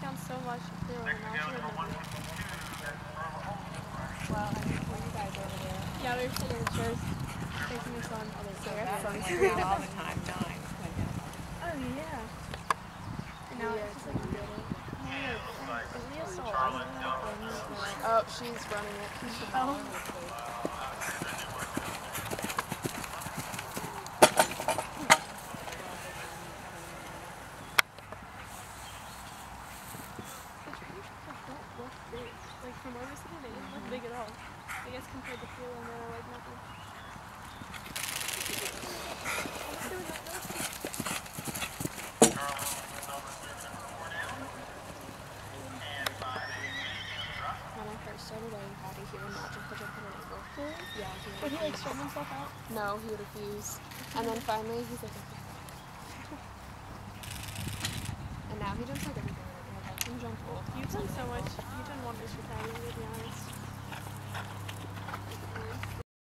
down so much through and now she. Well, I mean, were you guys over there? Yeah, we were sitting in the chairs, taking this on. So So that fun. was like all the time, nine. Oh yeah. And now yeah, it's just like a building. Is Leah still alive? Oh, she's running it. Oh. The trees like, don't look big. We're sitting, they didn't big at all. I guess compared to fuel and they're like nothing. Honestly, we don't know. When I first started learning potty, he would he like string himself out? No, he would refuse. And then finally, he's like, okay. And now he jumps like everything. Like, I can jump both. You've done so much.